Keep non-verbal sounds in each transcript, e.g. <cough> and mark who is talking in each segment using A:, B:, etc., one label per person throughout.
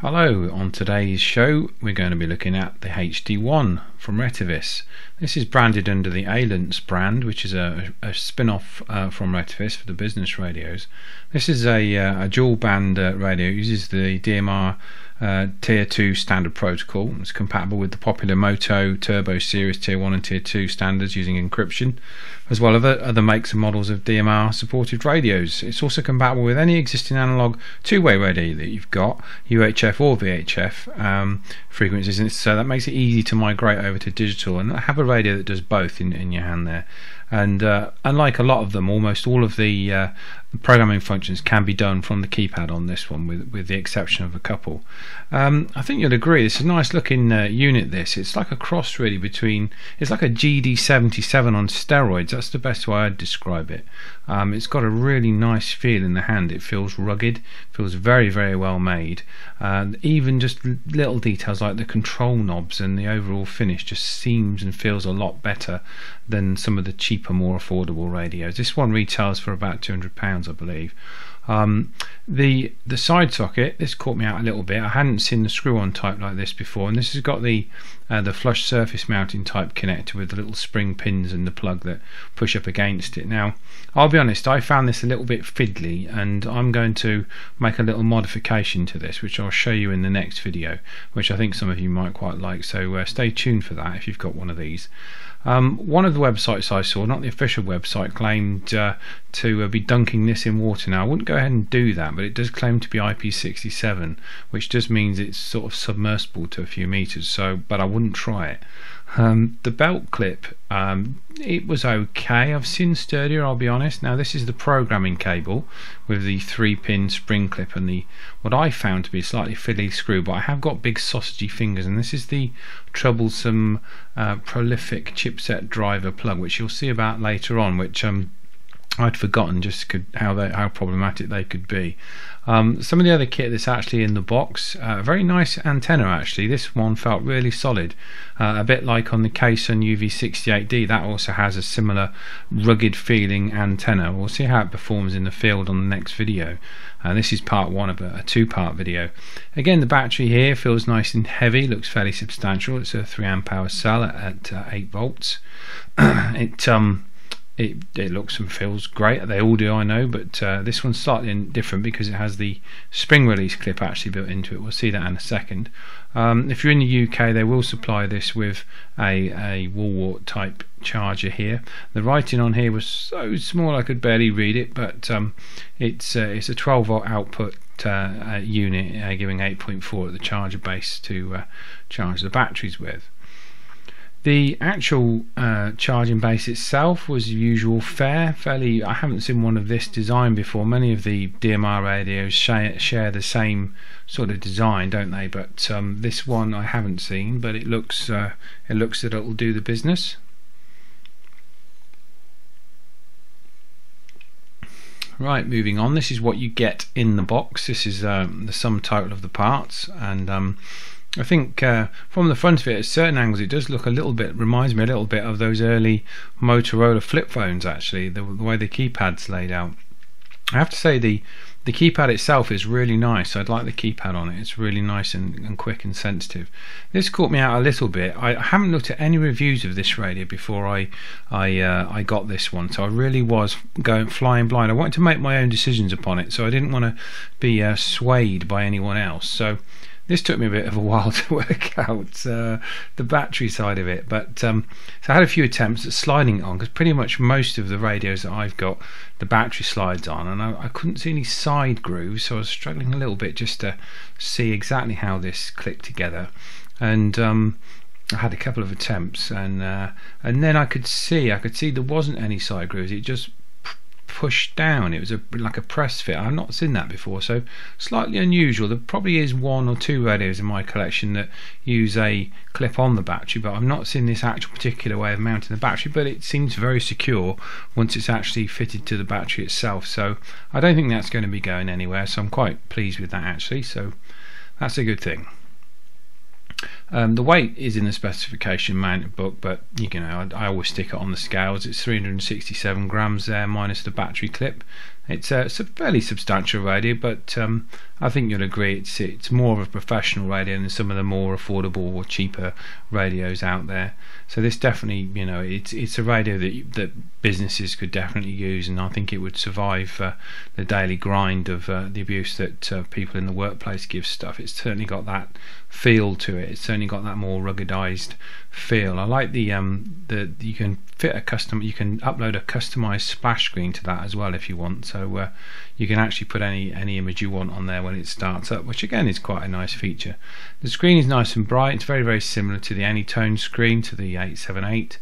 A: Hello, on today's show we're going to be looking at the HD1 from Retevis. This is branded under the Ailunce brand, which is a, a spin off uh, from Retevis for the business radios. This is a, uh, a dual band uh, radio, it uses the DMR uh, Tier 2 standard protocol. It's compatible with the popular MOTOTRBO Series Tier 1 and Tier 2 standards using encryption, as well as other, other makes and models of DMR supported radios. It's also compatible with any existing analog two way radio that you've got, UHF or VHF um, frequencies, and so that makes it easy to migrate over to digital and I have a radio that does both in, in your hand there and uh, unlike a lot of them, almost all of the uh, programming functions can be done from the keypad on this one, with with the exception of a couple. Um, I think you'll agree. It's a nice looking uh, unit. This it's like a cross really between. It's like a GD77 on steroids. That's the best way I'd describe it. Um, it's got a really nice feel in the hand. It feels rugged, feels very very well made. And even just little details like the control knobs and the overall finish just seems and feels a lot better than some of the cheaper, more affordable radios. This one retails for about two hundred pounds, I believe. Um, the the side socket this caught me out a little bit. I hadn't seen the screw-on type like this before, and this has got the uh, the flush surface mounting type connector with the little spring pins and the plug that push up against it. Now, I'll be honest, I found this a little bit fiddly, and I'm going to make a little modification to this, which I'll show you in the next video, which I think some of you might quite like. So uh, stay tuned for that if you've got one of these. Um, one of the websites I saw, not the official website, claimed uh, to uh, be dunking this in water. Now, I wouldn't go ahead and do that, but it does claim to be IP67, which just means it's sort of submersible to a few meters. So, but I wouldn't try it. Um, the belt clip, um, it was okay. I've seen sturdier, I'll be honest. Now this is the programming cable with the three-pin spring clip and the what I found to be a slightly fiddly screw, but I have got big sausagey fingers, and this is the troublesome uh, prolific chipset driver plug, which you'll see about later on, which um, I'd forgotten just could, how they, how problematic they could be. Um, some of the other kit that's actually in the box, uh, very nice antenna actually. This one felt really solid, uh, a bit like on the KSUN UV68D. That also has a similar rugged feeling antenna. We'll see how it performs in the field on the next video. Uh, this is part one of a, a two-part video. Again, the battery here feels nice and heavy, looks fairly substantial. It's a three amp hour cell at, at uh, eight volts. <clears throat> it um, it, it looks and feels great. They all do, I know, but uh, this one's slightly different because it has the spring release clip actually built into it. We'll see that in a second. Um, if you're in the UK, they will supply this with a, a wall wart type charger here. The writing on here was so small I could barely read it, but um, it's uh, it's a 12 volt output uh, unit, uh, giving 8.4 at the charger base to uh, charge the batteries with. The actual uh, charging base itself was usual fare, fairly. I haven't seen one of this design before. Many of the DMR radios share, share the same sort of design, don't they? But um, this one I haven't seen, but it looks uh, it looks that it'll do the business. Right, moving on. This is what you get in the box. This is um, the sum total of the parts, and um, I think uh, from the front of it, at certain angles, it does look a little bit, reminds me a little bit of those early Motorola flip phones, actually, the, the way the keypad's laid out. I have to say, the the keypad itself is really nice. I'd like the keypad on it. It's really nice and, and quick and sensitive. This caught me out a little bit. I haven't looked at any reviews of this radio before I I uh, I got this one, so I really was going flying blind. I wanted to make my own decisions upon it, so I didn't want to be uh, swayed by anyone else. So this took me a bit of a while <laughs> to work out uh, the battery side of it, but um, so I had a few attempts at sliding it on because pretty much most of the radios that I've got the battery slides on, and I, I, couldn't see any side grooves, so I was struggling a little bit just to see exactly how this clicked together, and um, I had a couple of attempts, and uh, and then I could see I could see there wasn't any side grooves. It just pushed down. It was a, like a press fit. I've not seen that before, so slightly unusual. There probably is one or two radios in my collection that use a clip on the battery, but I've not seen this actual particular way of mounting the battery. But it seems very secure once it's actually fitted to the battery itself. So I don't think that's going to be going anywhere. So I'm quite pleased with that actually. So that's a good thing. Um, the weight is in the specification mounted book, but you know I, I, always stick it on the scales. It's 367 grams there minus the battery clip, It's a, it's a fairly substantial radio, but um, I think you'll agree it's it's more of a professional radio than some of the more affordable or cheaper radios out there. So this definitely, you know, it's it's a radio that that businesses could definitely use, and I think it would survive uh, the daily grind of uh, the abuse that uh, people in the workplace give stuff. It's certainly got that feel to it. It's certainly got that more ruggedized feel. I like the um the you can fit a custom you can upload a customized splash screen to that as well if you want. So uh, you can actually put any any image you want on there when it starts up, which again is quite a nice feature. The screen is nice and bright. It's very very similar to the Anytone screen to the 878.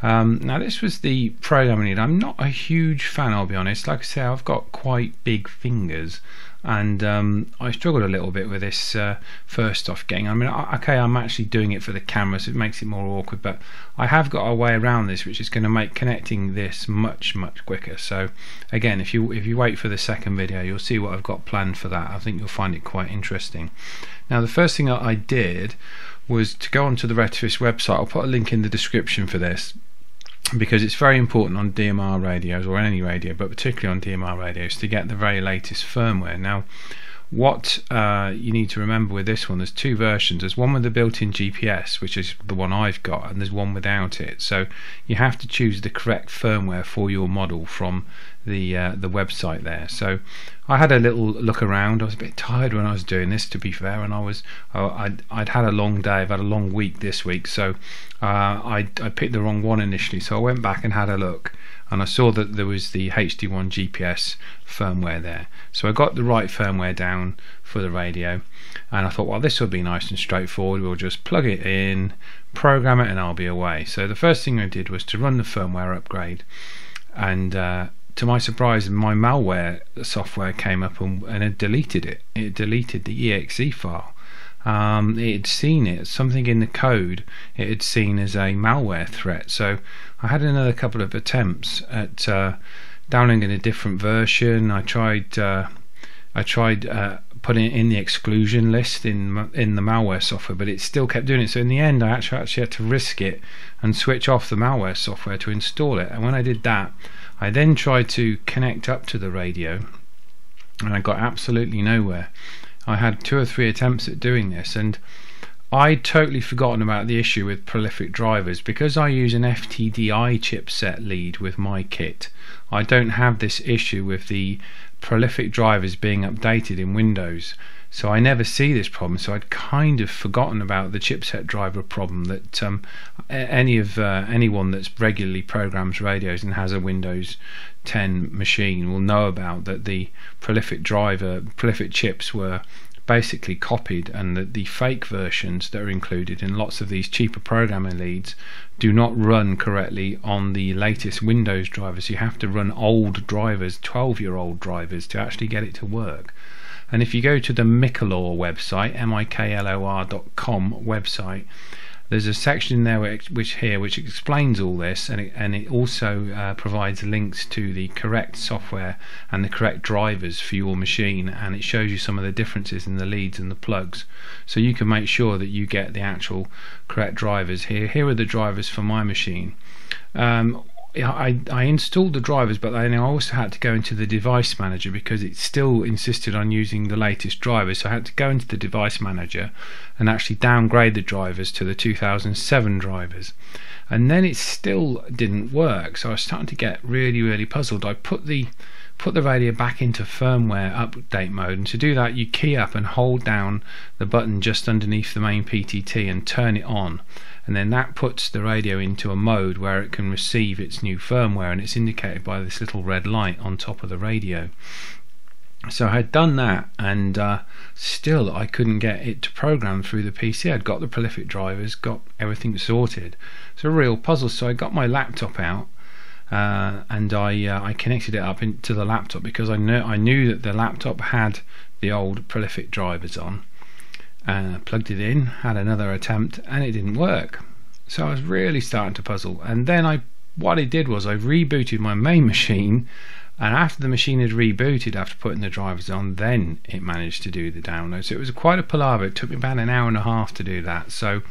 A: Um, now this was the programming lead. I'm not a huge fan, I'll be honest. Like I say, I've got quite big fingers, and um, I struggled a little bit with this uh, first off getting. I mean, okay, I'm actually doing it for the camera, so it makes it more awkward. But I have got a way around this, which is going to make connecting this much much quicker. So again, if you if you wait for the second video, you'll see what I've got planned for that. I think you'll find it quite interesting. Now, the first thing I did was to go onto the Retevis website. I'll put a link in the description for this because it's very important on DMR radios or any radio, but particularly on DMR radios, to get the very latest firmware. Now, what uh, you need to remember with this one, there's two versions. There's one with the built-in GPS, which is the one I've got, and there's one without it. So you have to choose the correct firmware for your model from the uh, the website there. So I had a little look around. I was a bit tired when I was doing this, to be fair, and I was I'd, I'd had a long day. I've had a long week this week, so uh, I I picked the wrong one initially. So I went back and had a look, and I saw that there was the HD1 GPS firmware there. So I got the right firmware down for the radio, and I thought, well, this will be nice and straightforward. We'll just plug it in, program it, and I'll be away. So the first thing I did was to run the firmware upgrade, and uh, to my surprise, my malware software came up and, and it deleted it. It deleted the exe file. Um, it had seen it, something in the code, it had seen as a malware threat. So I had another couple of attempts at uh, downloading a different version. I tried, uh, I tried uh, putting it in the exclusion list in in the malware software, but it still kept doing it. So in the end, I actually actually had to risk it and switch off the malware software to install it. And when I did that, I then tried to connect up to the radio and I got absolutely nowhere. I had two or three attempts at doing this and I'd totally forgotten about the issue with prolific drivers because I use an FTDI chipset lead with my kit. I don't have this issue with the prolific drivers being updated in Windows. So I never see this problem. So I'd kind of forgotten about the chipset driver problem that um, any of uh, anyone that's regularly programs radios and has a Windows 10 machine will know about that the prolific driver, prolific chips were basically copied and that the fake versions that are included in lots of these cheaper programming leads do not run correctly on the latest Windows drivers. You have to run old drivers, 12 year old drivers, to actually get it to work. And if you go to the Miklor website, M-I-K-L-O-R.com website, there's a section there which, which here which explains all this and it, and it also uh, provides links to the correct software and the correct drivers for your machine and it shows you some of the differences in the leads and the plugs. So you can make sure that you get the actual correct drivers here. Here are the drivers for my machine. Um, I, I installed the drivers, but then I also had to go into the device manager because it still insisted on using the latest drivers. So I had to go into the device manager and actually downgrade the drivers to the 2007 drivers. And then it still didn't work. So I was starting to get really, really puzzled. I put the put the radio back into firmware update mode and to do that you key up and hold down the button just underneath the main PTT and turn it on and then that puts the radio into a mode where it can receive its new firmware and it's indicated by this little red light on top of the radio. So I had done that and uh, still I couldn't get it to program through the PC I'd got the prolific drivers got everything sorted. It's a real puzzle. So I got my laptop out uh, and I uh, I connected it up into the laptop because I know I knew that the laptop had the old prolific drivers on uh, plugged it in, had another attempt, and it didn't work. So I was really starting to puzzle. And then I, what I did was I rebooted my main machine, and after the machine had rebooted after putting the drivers on then it managed to do the download. So it was quite a palaver. It took me about an hour and a half to do that. So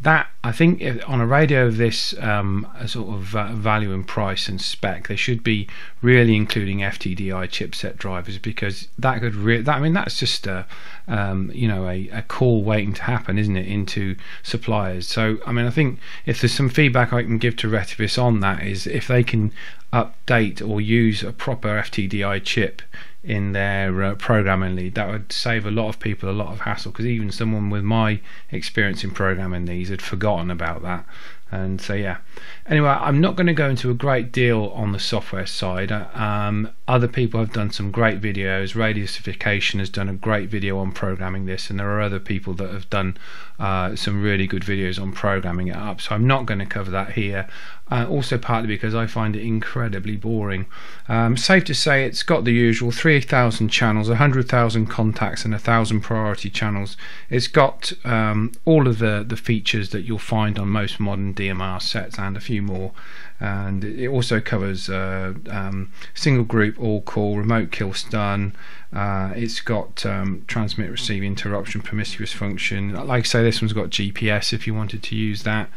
A: that I think on a radio of this um, sort of uh, value and price and spec, they should be really including FTDI chipset drivers because that could re- that I mean that's just a um, you know a, a call waiting to happen, isn't it, into suppliers. So I mean I think if there's some feedback I can give to Retevis on that is if they can update or use a proper FTDI chip in their uh, programming lead. That would save a lot of people a lot of hassle because even someone with my experience in programming these had forgotten about that. And so, yeah. Anyway, I'm not going to go into a great deal on the software side. Uh, um, other people have done some great videos. Radiosification has done a great video on programming this, and there are other people that have done uh, some really good videos on programming it up. So I'm not going to cover that here. Uh, also, partly because I find it incredibly boring. Um, safe to say, it's got the usual 3,000 channels, 100,000 contacts, and 1,000 priority channels. It's got um, all of the, the features that you'll find on most modern DMR sets and a few more. And it also covers uh, um, single group, all call, remote kill stun. Uh, it's got um, transmit, receive, interruption, promiscuous function. Like I say, this one's got GPS if you wanted to use that.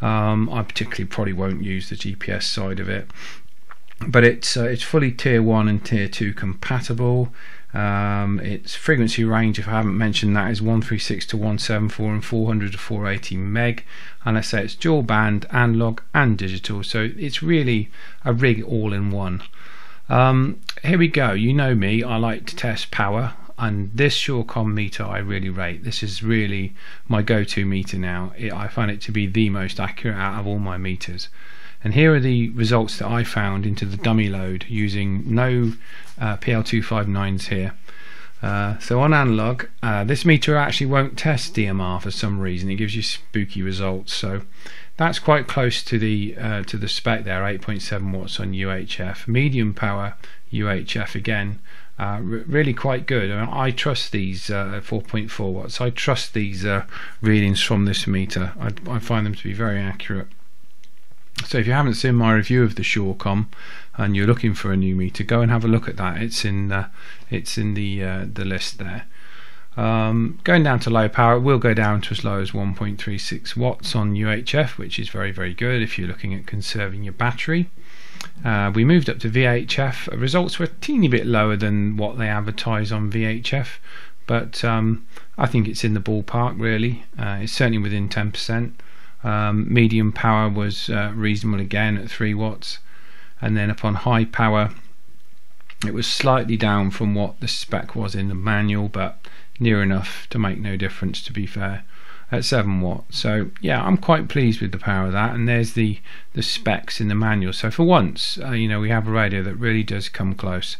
A: Um, I particularly probably won't use the GPS side of it, but it's uh, it's fully tier one and tier two compatible. Um, its frequency range, if I haven't mentioned that, is 136 to 174 and 400 to 480 meg. And I say it's dual band, analog and digital, so it's really a rig all in one. Um, here we go. You know me, I like to test power and this Surecom meter I really rate. This is really my go-to meter now. It, I find it to be the most accurate out of all my meters. And here are the results that I found into the dummy load using no uh, PL259s here. Uh, so on analog, uh, this meter actually won't test DMR for some reason. It gives you spooky results. So that's quite close to the uh, to the spec there, 8.7 watts on UHF. Medium power UHF again, uh, really quite good. I, mean, I trust these uh, 4.4 watts. I trust these uh, readings from this meter. I, I, find them to be very accurate. So if you haven't seen my review of the Surecom and you're looking for a new meter, go and have a look at that. It's in uh, it's in the uh, the list there. Um, going down to low power, it will go down to as low as 1.36 watts on UHF, which is very very good if you're looking at conserving your battery. Uh, we moved up to VHF. Results were a teeny bit lower than what they advertise on VHF, but um, I think it's in the ballpark really. Uh, it's certainly within 10%. Um, medium power was uh, reasonable again at 3 watts, and then upon high power, it was slightly down from what the spec was in the manual, but near enough to make no difference to be fair at 7 watt so yeah I'm quite pleased with the power of that. And there's the the specs in the manual. So for once uh, you know we have a radio that really does come close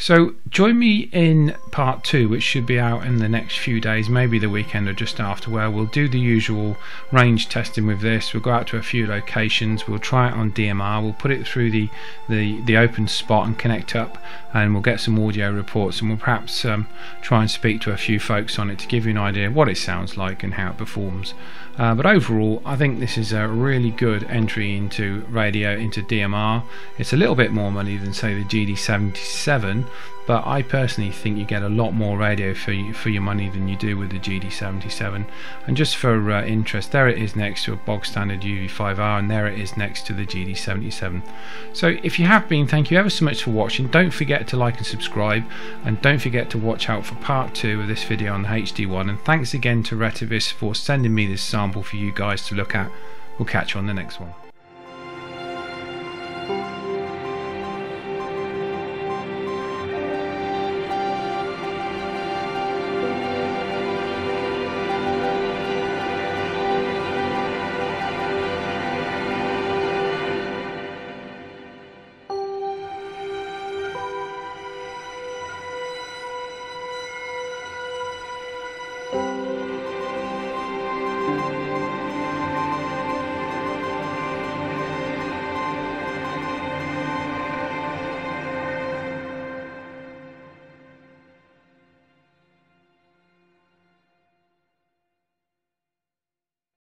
A: so join me in part two, which should be out in the next few days, maybe the weekend or just after, where we'll do the usual range testing with this. We'll go out to a few locations, we'll try it on DMR, we'll put it through the, the, the openSPOT and connect up, and we'll get some audio reports, and we'll perhaps um, try and speak to a few folks on it to give you an idea of what it sounds like and how it performs. Uh, but overall, I think this is a really good entry into radio, into DMR. It's a little bit more money than, say, the GD77, but I personally think you get a lot more radio for for your money than you do with the GD77 and just for uh, interest there it is next to a bog standard UV5R and there it is next to the GD77 so if you have been thank you ever so much for watching. Don't forget to like and subscribe and don't forget to watch out for part 2 of this video on the HD1 and thanks again to Retevis for sending me this sample for you guys to look at. We'll catch you on the next one